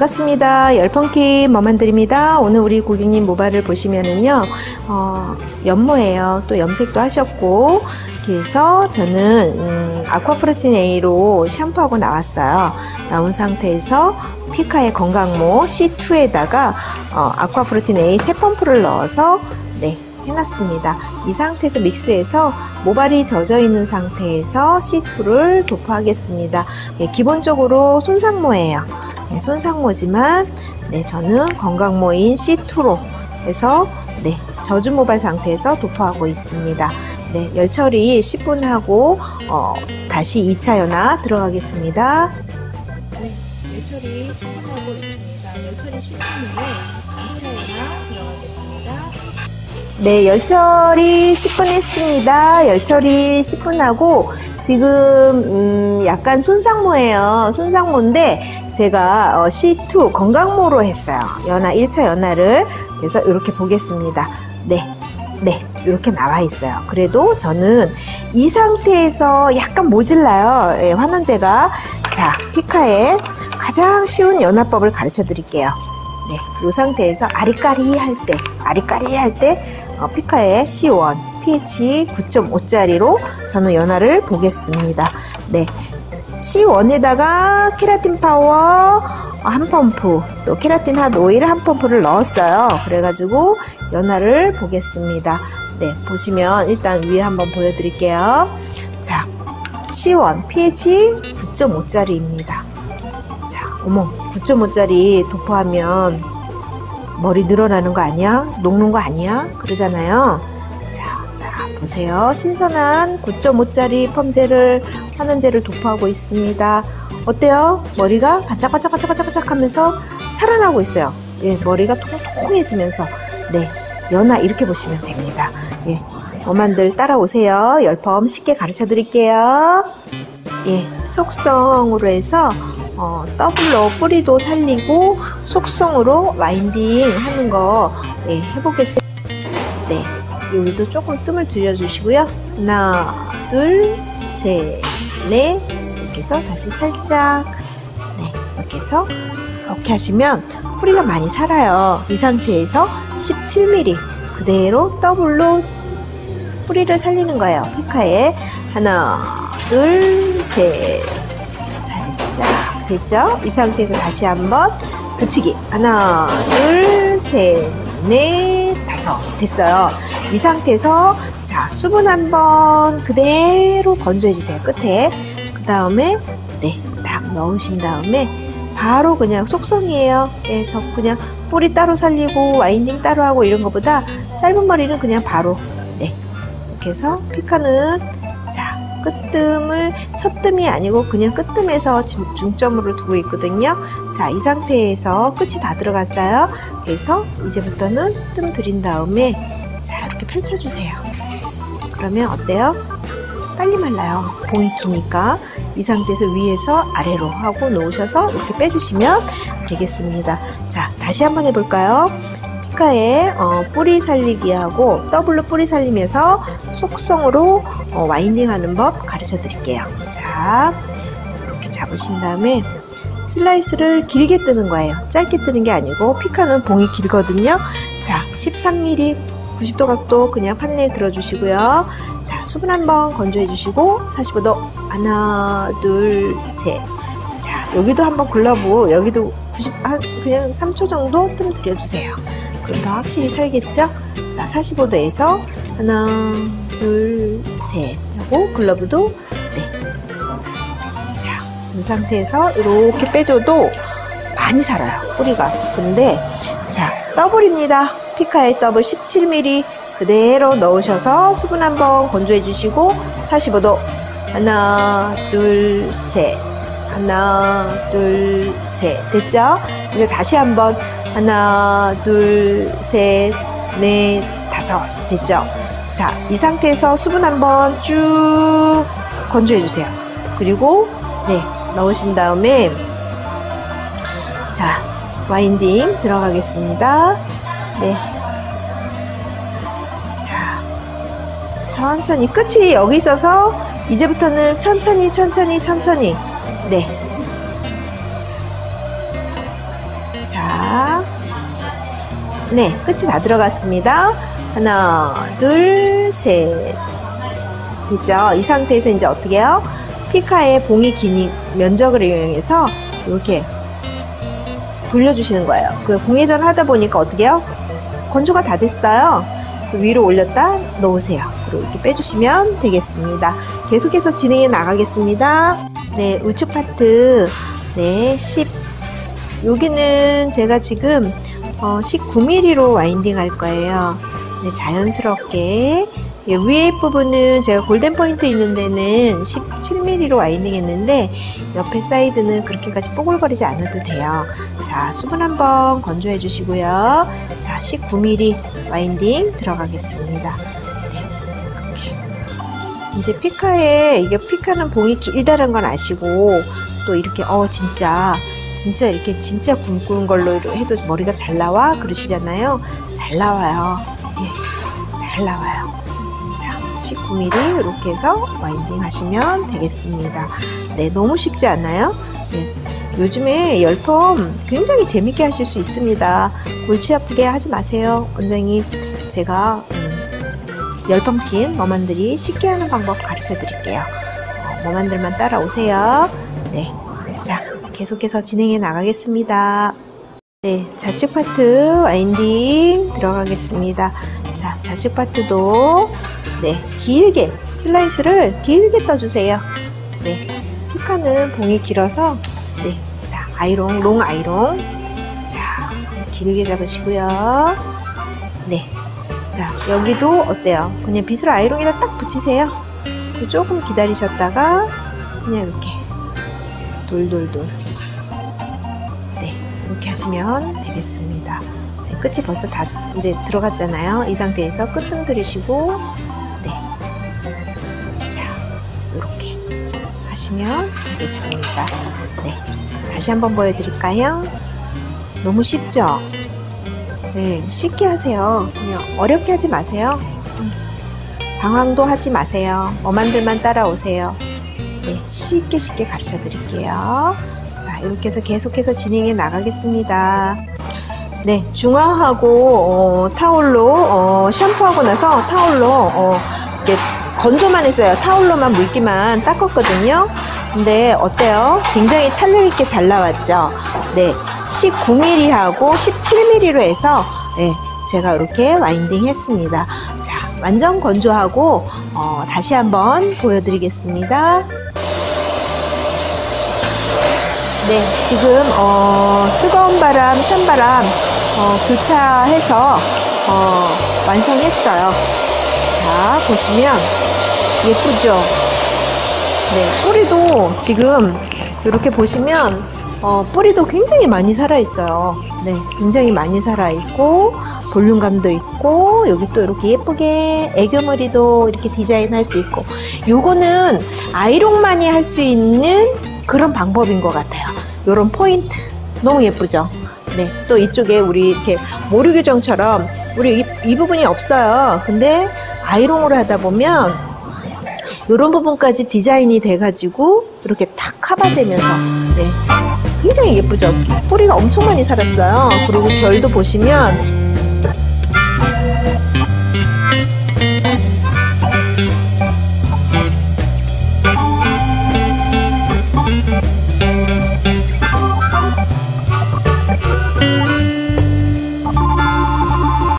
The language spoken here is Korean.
반갑습니다. 열펑킴 머만드립니다. 오늘 우리 고객님 모발을 보시면은요, 어, 연모예요. 또 염색도 하셨고, 그래서 저는, 음, 아쿠아프로틴 A로 샴푸하고 나왔어요. 나온 상태에서 피카의 건강모 C2에다가, 어, 아쿠아프로틴 A 세 펌프를 넣어서, 네, 해놨습니다. 이 상태에서 믹스해서 모발이 젖어 있는 상태에서 C2를 도포하겠습니다. 네, 기본적으로 손상모예요. 네, 손상모지만 네, 저는 건강모인 C2로 해서 네, 젖은 모발 상태에서 도포하고 있습니다. 네, 열 처리 10분 하고 어, 다시 2차 연화 들어가겠습니다. 네, 열 처리 10분 하고 있습니다. 열 처리 10분 후에 2차 연화 들어가겠습니다. 네, 열처리 10분 했습니다. 열처리 10분 하고 지금 음, 약간 손상모예요. 손상모인데 제가 어, C2 건강모로 했어요. 연화 1차 연화를 그래서 이렇게 보겠습니다. 네. 네, 이렇게 나와 있어요. 그래도 저는 이 상태에서 약간 모질라요. 예, 환원제가. 자, 피카의 가장 쉬운 연화법을 가르쳐 드릴게요. 네, 이 상태에서 아리까리 할 때, 아리까리 할 때, 어, 피카의 C1, pH 9.5짜리로 저는 연화를 보겠습니다. 네, C1에다가 케라틴 파워 한 펌프, 또 케라틴 hot oil 한 펌프를 넣었어요. 그래가지고 연화를 보겠습니다. 네, 보시면 일단 위에 한번 보여드릴게요. 자, C1, pH 9.5짜리입니다. 자, 어머, 9.5짜리 도포하면 머리 늘어나는 거 아니야? 녹는 거 아니야? 그러잖아요. 자, 자, 보세요. 신선한 9.5짜리 펌젤을, 환원제를 도포하고 있습니다. 어때요? 머리가 반짝반짝 반짝반짝 하면서 살아나고 있어요. 예, 머리가 통통해지면서. 네, 연화 이렇게 보시면 됩니다. 예, 어만들 따라오세요. 열펌 쉽게 가르쳐 드릴게요. 예, 속성으로 해서 어, 더블로 뿌리도 살리고 속성으로 winding 하는 거 네, 해보겠습니다. 네, 여기도 조금 뜸을 들여주시고요. 하나, 둘, 셋, 넷 이렇게 해서 다시 살짝 네, 이렇게 해서 이렇게 하시면 뿌리가 많이 살아요. 이 상태에서 17mm 그대로 더블로 뿌리를 살리는 거예요. 피카에 하나, 둘, 셋, 됐죠? 이 상태에서 다시 한번 붙이기. 하나, 둘, 셋, 넷, 다섯. 됐어요. 이 상태에서 자, 수분 한번 그대로 건조해주세요. 끝에. 그 다음에 네, 딱 넣으신 다음에 바로 그냥 속성이에요. 그래서 그냥 뿌리 따로 살리고 와인딩 따로 하고 이런 것보다 짧은 머리는 그냥 바로 네, 이렇게 해서 피카는 자, 끝뜸을 첫뜸이 아니고 그냥 끝뜸에서 중점으로 두고 있거든요. 자, 이 상태에서 끝이 다 들어갔어요. 그래서 이제부터는 뜸 들인 다음에 자, 이렇게 펼쳐주세요. 그러면 어때요? 빨리 말라요. 봉이 기니까 이 상태에서 위에서 아래로 하고 놓으셔서 이렇게 빼주시면 되겠습니다. 자, 다시 한번 해볼까요? 피카에 어, 뿌리 살리기하고 더블로 뿌리 살리면서 속성으로 어, winding 하는 법 가르쳐 드릴게요. 자, 이렇게 잡으신 다음에 슬라이스를 길게 뜨는 거예요. 짧게 뜨는 게 아니고 피카는 봉이 길거든요. 자, 13mm 90도 각도 그냥 판넬 들어주시고요. 자, 수분 한번 건조해 주시고 45도 하나, 둘, 셋. 자, 여기도 한번 글러브 여기도 90, 한, 그냥 3초 정도 뜸 들여주세요. 그럼 더 확실히 살겠죠? 자, 45도에서 하나, 둘, 셋 하고 글러브도 네. 자, 이 상태에서 이렇게 빼줘도 많이 살아요. 뿌리가. 근데 자, 더블입니다. 피카의 더블 17mm 그대로 넣으셔서 수분 한번 건조해 주시고 45도 하나, 둘, 셋 하나, 둘, 셋 됐죠? 이제 다시 한번 하나, 둘, 셋, 넷, 다섯. 됐죠? 자, 이 상태에서 수분 한번 쭉 건조해 주세요. 그리고, 네, 넣으신 다음에, 자, 와인딩 들어가겠습니다. 네. 자, 천천히. 끝이 여기 있어서, 이제부터는 천천히, 천천히, 천천히. 네. 네, 끝이 다 들어갔습니다. 하나, 둘, 셋. 됐죠? 이 상태에서 이제 어떻게 해요? 피카의 봉이 긴 면적을 이용해서 이렇게 돌려주시는 거예요. 그 봉회전 하다 보니까 어떻게 해요? 건조가 다 됐어요. 위로 올렸다 놓으세요. 그리고 이렇게 빼주시면 되겠습니다. 계속해서 진행해 나가겠습니다. 네, 우측 파트 네, 10 여기는 제가 지금 어, 19mm로 winding 할 거예요. 네, 자연스럽게 예, 위에 부분은 제가 golden point 있는 데는 17mm로 winding 했는데 옆에 사이드는 그렇게까지 뽀글거리지 않아도 돼요. 자, 수분 한번 건조해 주시고요. 자, 19mm winding 들어가겠습니다. 이제 피카에, 이게 피카는 봉이 길다는 건 아시고 또 이렇게, 어, 진짜 진짜 이렇게 진짜 굵은 걸로 해도 머리가 잘 나와 그러시잖아요. 잘 나와요. 예, 잘 나와요. 자, 19mm 이렇게 해서 와인딩 하시면 되겠습니다. 네, 너무 쉽지 않아요? 네. 요즘에 열펌 굉장히 재밌게 하실 수 있습니다. 골치 아프게 하지 마세요. 원장님, 제가 음, 열펌킨 머만들이 쉽게 하는 방법 가르쳐 드릴게요. 어, 머만들만 따라오세요. 네. 자, 계속해서 진행해 나가겠습니다. 네, 좌측 파트 와인딩 들어가겠습니다. 자, 좌측 파트도 네, 길게 슬라이스를 길게 떠주세요. 네, 피카는 봉이 길어서 네, 자, 아이롱, 롱 아이롱 자, 길게 잡으시고요. 네, 자, 여기도 어때요? 그냥 빗을 아이롱에다 딱 붙이세요. 조금 기다리셨다가 그냥 이렇게 돌돌돌. 네 이렇게 하시면 되겠습니다. 네, 끝이 벌써 다 이제 들어갔잖아요. 이 상태에서 끝등 들이시고 네자 이렇게 하시면 되겠습니다. 네 다시 한번 보여드릴까요? 너무 쉽죠 네 쉽게 하세요 그냥 어렵게 하지 마세요 음. 방황도 하지 마세요 어만들만 따라오세요 네, 쉽게 쉽게 가르쳐 드릴게요. 자, 이렇게 해서 계속해서 진행해 나가겠습니다. 네, 중화하고 어, 타올로 어, 샴푸하고 나서 타올로 어, 이렇게 건조만 했어요. 타올로만 물기만 닦았거든요. 근데 어때요? 굉장히 탄력 있게 잘 나왔죠. 네, 19mm하고 17mm로 해서 네, 제가 이렇게 와인딩 했습니다. 자, 완전 건조하고 어, 다시 한번 보여드리겠습니다. 네, 지금 어, 뜨거운 바람, 찬바람 어, 교차해서 어, 완성했어요. 자, 보시면 예쁘죠? 네, 뿌리도 지금 이렇게 보시면 어, 뿌리도 굉장히 많이 살아있어요. 네, 굉장히 많이 살아있고 볼륨감도 있고 여기 또 이렇게 예쁘게 애교머리도 이렇게 디자인할 수 있고 요거는 아이롱만이 할 수 있는 그런 방법인 것 같아요. 요런 포인트 너무 예쁘죠? 네, 또 이쪽에 우리 이렇게 모류 규정처럼 우리 이, 이 부분이 없어요. 근데 아이롱으로 하다 보면 이런 부분까지 디자인이 돼가지고 이렇게 탁 커버되면서 네, 굉장히 예쁘죠? 뿌리가 엄청 많이 살았어요. 그리고 결도 보시면